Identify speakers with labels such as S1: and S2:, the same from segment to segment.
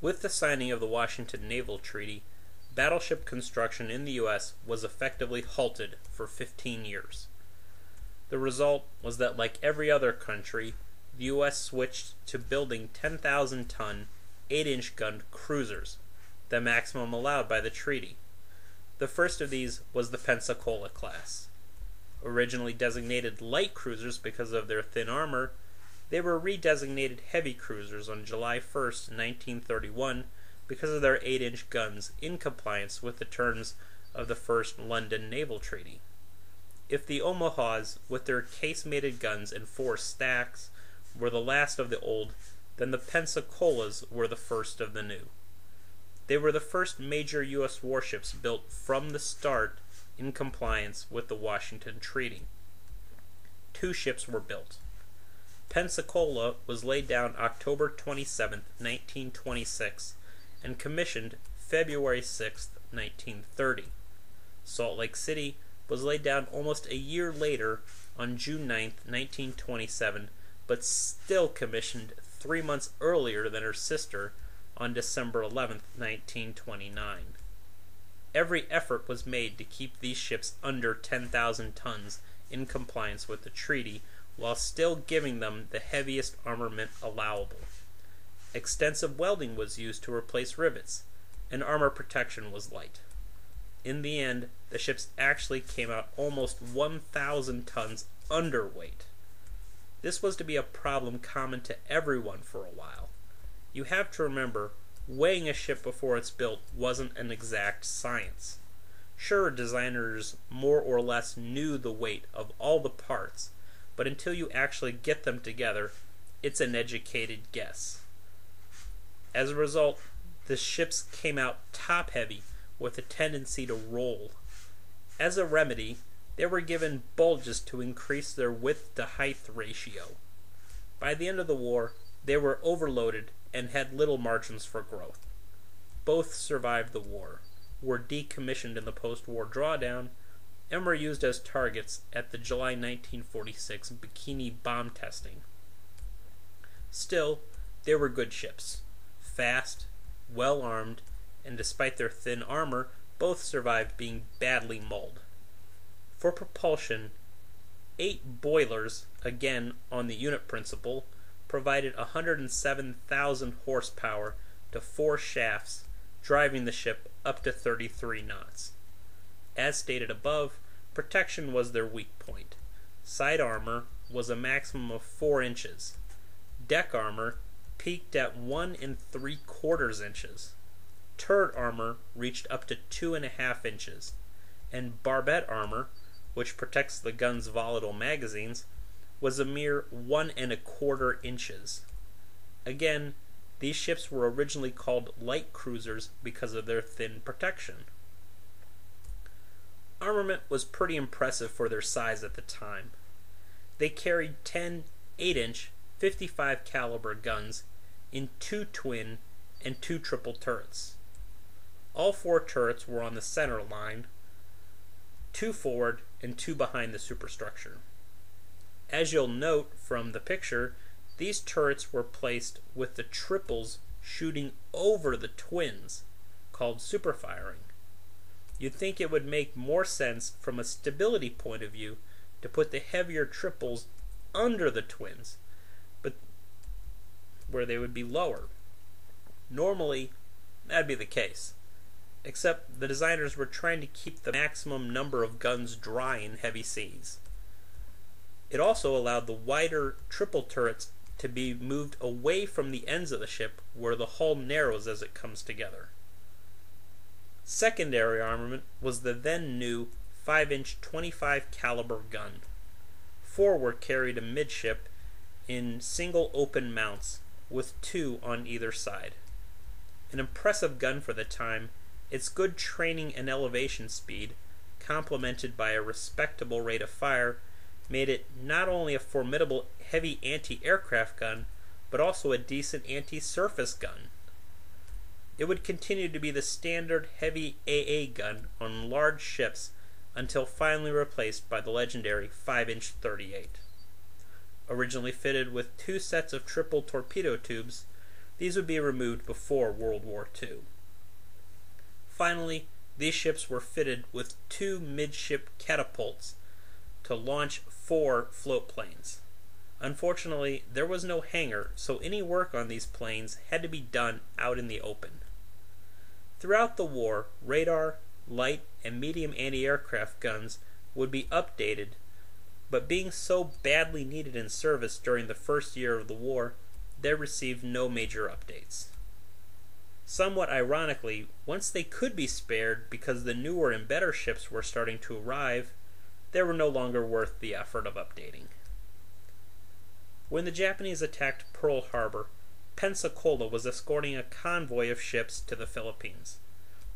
S1: With the signing of the Washington Naval Treaty, battleship construction in the U.S. was effectively halted for 15 years. The result was that, like every other country, the U.S. switched to building 10,000 ton, 8 inch gunned cruisers, the maximum allowed by the treaty. The first of these was the Pensacola class. Originally designated light cruisers because of their thin armor, they were redesignated heavy cruisers on July 1, 1931, because of their 8 inch guns in compliance with the terms of the First London Naval Treaty. If the Omahas, with their casemated guns and four stacks, were the last of the old, then the Pensacola's were the first of the new. They were the first major U.S. warships built from the start in compliance with the Washington Treaty. Two ships were built. Pensacola was laid down October 27, 1926, and commissioned February 6, 1930. Salt Lake City was laid down almost a year later on June 9, 1927, but still commissioned three months earlier than her sister on December 11, 1929. Every effort was made to keep these ships under 10,000 tons in compliance with the treaty while still giving them the heaviest armament allowable. Extensive welding was used to replace rivets, and armor protection was light. In the end, the ships actually came out almost 1,000 tons underweight. This was to be a problem common to everyone for a while. You have to remember, weighing a ship before it's built wasn't an exact science. Sure, designers more or less knew the weight of all the parts, but until you actually get them together, it's an educated guess. As a result, the ships came out top heavy with a tendency to roll. As a remedy, they were given bulges to increase their width to height ratio. By the end of the war, they were overloaded and had little margins for growth. Both survived the war, were decommissioned in the post war drawdown, and were used as targets at the July 1946 Bikini bomb testing. Still, they were good ships. Fast, well armed, and despite their thin armor, both survived being badly mauled. For propulsion, eight boilers, again on the unit principle, provided 107,000 horsepower to four shafts, driving the ship up to 33 knots. As stated above, protection was their weak point. Side armor was a maximum of 4 inches. Deck armor peaked at 1 and 3 quarters inches. Turret armor reached up to 2.5 inches. And barbette armor, which protects the gun's volatile magazines, was a mere 1 and a quarter inches. Again, these ships were originally called light cruisers because of their thin protection. Armament was pretty impressive for their size at the time. They carried 10 8-inch 55 caliber guns in two twin and two triple turrets. All four turrets were on the center line, two forward and two behind the superstructure. As you'll note from the picture, these turrets were placed with the triples shooting over the twins, called superfiring. You'd think it would make more sense from a stability point of view to put the heavier triples under the twins, but where they would be lower. Normally, that'd be the case. Except the designers were trying to keep the maximum number of guns dry in heavy seas. It also allowed the wider triple turrets to be moved away from the ends of the ship where the hull narrows as it comes together. Secondary armament was the then new 5-inch 25 caliber gun. Four were carried amidship in single open mounts with two on either side. An impressive gun for the time, its good training and elevation speed, complemented by a respectable rate of fire, made it not only a formidable heavy anti aircraft gun, but also a decent anti surface gun. It would continue to be the standard heavy AA gun on large ships until finally replaced by the legendary 5 inch 38. Originally fitted with two sets of triple torpedo tubes, these would be removed before World War II. Finally, these ships were fitted with two midship catapults to launch four float planes. Unfortunately, there was no hangar, so any work on these planes had to be done out in the open. Throughout the war, radar, light, and medium anti aircraft guns would be updated, but being so badly needed in service during the first year of the war, they received no major updates. Somewhat ironically, once they could be spared because the newer and better ships were starting to arrive, they were no longer worth the effort of updating. When the Japanese attacked Pearl Harbor, Pensacola was escorting a convoy of ships to the Philippines.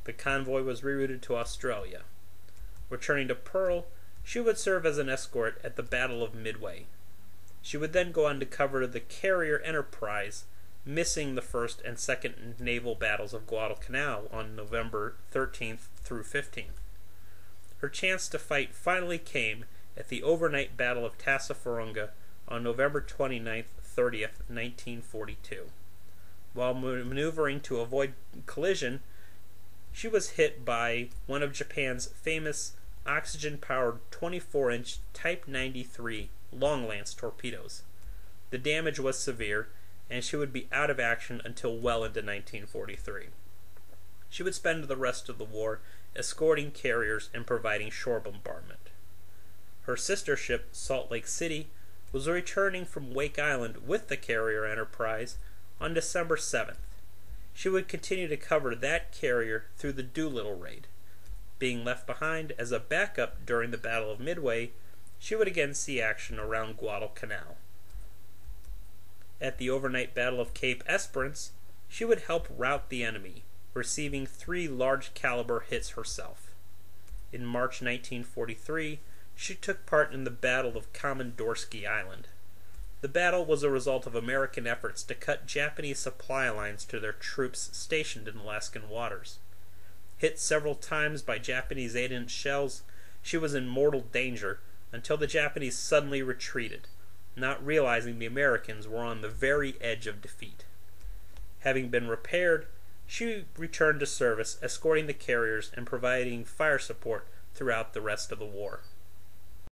S1: The convoy was rerouted to Australia. Returning to Pearl, she would serve as an escort at the Battle of Midway. She would then go on to cover the carrier Enterprise, missing the first and second naval battles of Guadalcanal on November 13th through 15th. Her chance to fight finally came at the overnight Battle of Tassafaronga on November 29th 30th, 1942. While maneuvering to avoid collision, she was hit by one of Japan's famous oxygen powered 24 inch Type 93 Long Lance torpedoes. The damage was severe, and she would be out of action until well into 1943. She would spend the rest of the war escorting carriers and providing shore bombardment. Her sister ship, Salt Lake City, was returning from Wake Island with the carrier Enterprise on December 7th. She would continue to cover that carrier through the Doolittle raid. Being left behind as a backup during the Battle of Midway, she would again see action around Guadalcanal. At the overnight Battle of Cape Esperance, she would help rout the enemy, receiving three large caliber hits herself. In March 1943, she took part in the Battle of Komandorsky Island. The battle was a result of American efforts to cut Japanese supply lines to their troops stationed in Alaskan waters. Hit several times by Japanese 8 inch shells, she was in mortal danger until the Japanese suddenly retreated, not realizing the Americans were on the very edge of defeat. Having been repaired, she returned to service, escorting the carriers and providing fire support throughout the rest of the war.